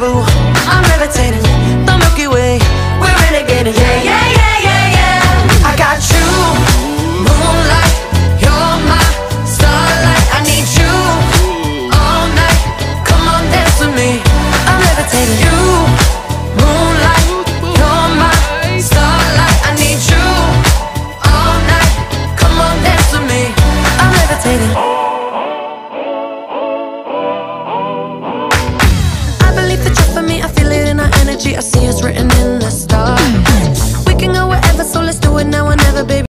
never and now or never, baby.